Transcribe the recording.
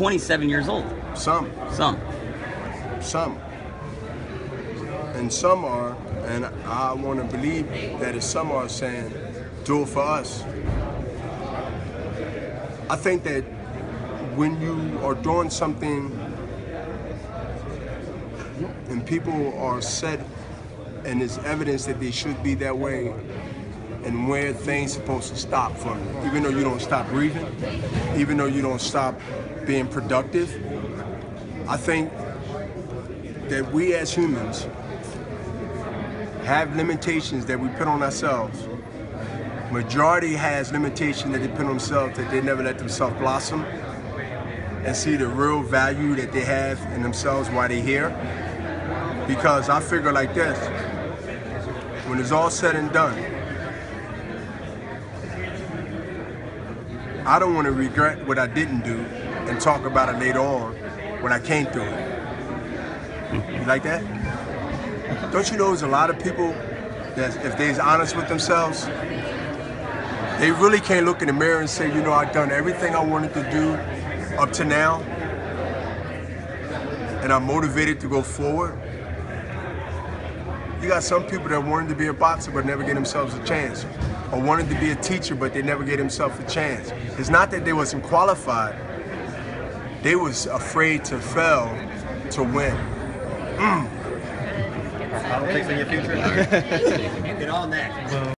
27 years old. Some, Some. some. And some are, and I want to believe that if some are saying, do it for us. I think that when you are doing something and people are set and there's evidence that they should be that way and where things supposed to stop from you, even though you don't stop breathing, even though you don't stop being productive, I think that we as humans have limitations that we put on ourselves. Majority has limitations that they put on themselves that they never let themselves blossom and see the real value that they have in themselves while they're here. Because I figure like this, when it's all said and done, I don't want to regret what I didn't do and talk about it later on when I can't do it. You like that? Don't you know there's a lot of people that if they're honest with themselves, they really can't look in the mirror and say, you know, I've done everything I wanted to do up to now, and I'm motivated to go forward. You got some people that wanted to be a boxer but never gave themselves a chance, or wanted to be a teacher but they never gave themselves a chance. It's not that they wasn't qualified; they was afraid to fail to win. Mm. Politics in your future? Get on that.